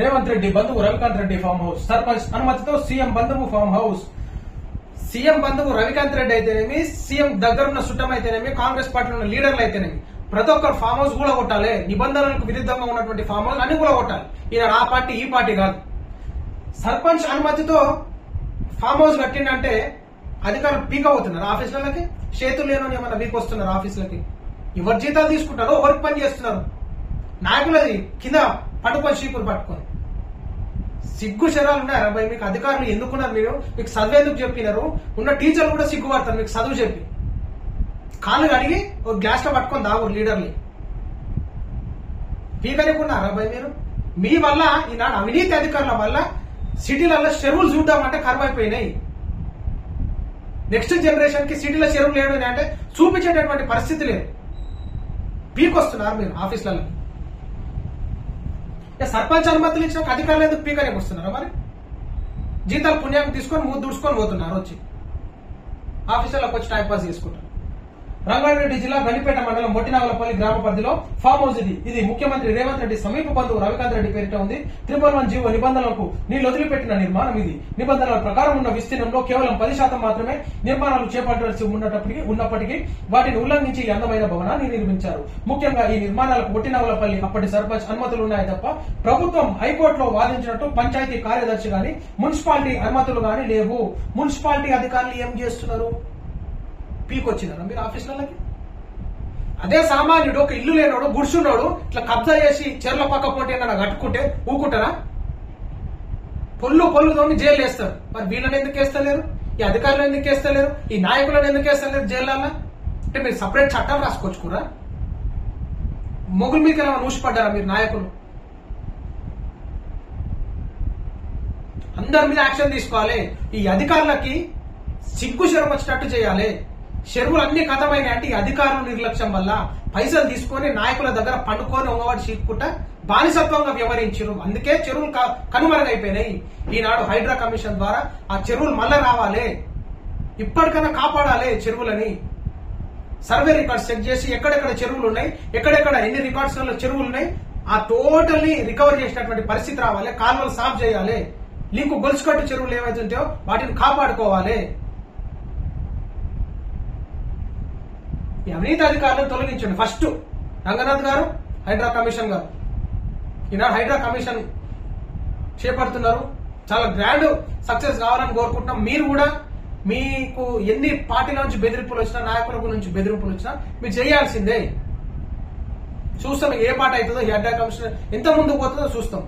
రేవంత్ రెడ్డి బంధువు Ravikanth Reddy farm house. Sarpanch అనుమతితో CM బంధువు ఫామ్ హౌస్. సీఎం బంధువు రవికాంత్ రెడ్డి అయితేనేమి సీఎం దగ్గరున్న సుట్టం అయితేనేమి కాంగ్రెస్ పార్టీలో ఉన్న లీడర్లు అయితేనేమి ప్రతి ఒక్కరు ఫామ్ హౌస్ కూడా కొట్టాలి. నిబంధనలకు విరుద్ధంగా ఉన్నటువంటి ఫామ్ హౌస్ అన్ని కూడా కొట్టాలి. ఈయన ఆ పార్టీ ఈ పార్టీ కాదు. సర్పంచ్ అనుమతితో ఫామ్ హౌస్ కట్టిండంటే అధికారులు పీక్ అవుతున్నారు ఆఫీసులకి? చేతులు లేని ఏమన్నా వీక్ వస్తున్నారు ఆఫీసులకి? ఎవరి జీతాలు తీసుకుంటారో? ఎవరికి పని చేస్తున్నారు? నాయకులది కింద పట్టుకొని చీపురు పట్టుకొని. సిగ్గు శరాలు ఉన్నాయి అబ్బాయి మీకు అధికారులు ఎందుకున్నారు మీరు? మీకు చదువు ఎందుకు చెప్పినారు? ఉన్న టీచర్లు కూడా సిగ్గుపడతారు మీకు చదువు చెప్పి. కాళ్ళు కడిగి ఒక గ్లాస్లో పట్టుకొని దాగు లీడర్ని. పీకలేకున్నారు అరవై మీరు? మీ వల్ల ఈనాడు అవినీతి అధికారుల వల్ల సిటీలలో చెరువులు చూద్దామంటే కరువైపోయినాయి. నెక్స్ట్ జనరేషన్కి సిటీలో చెరువులు లేడు అంటే చూపించేటటువంటి పరిస్థితి లేదు. పీకొస్తున్నారు మీరు ఆఫీసులలో. సర్పంచ్ అనుమతులు ఇచ్చిన అధికారులు ఎందుకు పీకలేక వస్తున్నారు మరి? జీతాలు పుణ్యాన్ని తీసుకొని మూడు దుడుచుకొని పోతున్నారు వచ్చి. ఆఫీసులకు వచ్చి టైం పాస్ చేసుకుంటారు. రంగారెడ్డి జిల్లా గండిపేట మండలం మొట్టినాగలపల్లి గ్రామ పరిధిలో ఫామ్ హౌస్ ఇది. ఇది ముఖ్యమంత్రి రేవంత్ రెడ్డి సమీప బంధువు రవికాంత్ రెడ్డి పేరిట ఉంది. త్రిపుల్ వన్ జీవో నిబంధనలకు నీళ్ళు వదిలిపెట్టిన నిర్మాణం ఇది. నిబంధనల ప్రకారం ఉన్న విస్తీర్ణంలో కేవలం పది శాతం మాత్రమే నిర్మాణాలు చేపట్టవలసి ఉన్నప్పటికీ ఉన్నప్పటికీ వాటిని ఉల్లంఘించి అందమైన భవనాన్ని నిర్మించారు. ముఖ్యంగా ఈ నిర్మాణాలకు ఒట్టినాగులపల్లి అప్పటి సర్పంచ్ అనుమతులు ఉన్నాయి తప్ప ప్రభుత్వం హైకోర్టులో వాదించినట్టు పంచాయతీ కార్యదర్శి గాని మున్సిపాలిటీ అనుమతులు గాని లేవు. మున్సిపాలిటీ అధికారులు ఏం చేస్తున్నారు? పీకొచ్చిందన్న. మీరు ఆఫీసులకి అదే సామాన్యుడు ఒక ఇల్లు లేనోడు గుడిసున్నాడు ఇట్లా కబ్జా చేసి చెర్ల పక్క పోటీ ఏమన్నా కట్టుకుంటే ఊకుంటారా పొల్లు పొల్లుతోని జైలు వేస్తారు. మరి వీళ్ళని ఎందుకు వేస్తలేరు? ఈ అధికారులను ఎందుకు వేస్తలేరు? ఈ నాయకులను ఎందుకు వేస్తలేరు జైళ్ళ అంటే మీరు సపరేట్ చట్టాలు రాసుకొచ్చుకురా? మొగుల మీద ఏమైనా ఊసిపడ్డారా మీరు నాయకులు? అందరి మీద యాక్షన్ తీసుకోవాలి. ఈ అధికారులకి సిగ్గు శరం వచ్చినట్టు చేయాలి. చెరువులు అన్ని కథమైన అంటే అధికారుల నిర్లక్ష్యం వల్ల పైసలు తీసుకొని నాయకుల దగ్గర పండుకొని ఉన్నవాడు చీక్కుంటా బానిసత్వంగా వ్యవహరించారు అందుకే చెరువులు కనుమరుగైపోయినాయి. ఈనాడు హైడ్రా కమిషన్ ద్వారా ఆ చెరువులు మళ్ళా రావాలి. ఇప్పటికైనా కాపాడాలి చెరువులని. సర్వే రికార్డ్స్ చెక్ చేసి ఎక్కడెక్కడ చెరువులు ఉన్నాయి ఎక్కడెక్కడ ఎన్ని రికార్డ్స్ చెరువులు ఉన్నాయి ఆ టోటల్లీ రికవర్ చేసినటువంటి పరిస్థితి రావాలి కాలువలు సాఫ్ చేయాలి లింకు గొలుసుకట్టు చెరువులు ఏవైతే ఉంటాయో వాటిని కాపాడుకోవాలి. ఈ అవినీతి అధికారులను తొలగించండి. ఫస్ట్ రంగనాథ్ గారు హైడ్రా కమిషన్ గారు. ఈనాడు హైడ్రా కమిషన్ చేపడుతున్నారు. చాలా గ్రాండ్ సక్సెస్ కావాలని కోరుకుంటున్నాం. మీరు కూడా మీకు ఎన్ని పార్టీల నుంచి బెదిరింపులు వచ్చినా నాయకుల నుంచి బెదిరింపులు వచ్చినా మీరు చేయాల్సిందే. చూస్తాం ఏ పాట అవుతుందో హైడ్రా కమిషన్ ఎంత ముందుకు పోతుందో చూస్తాం.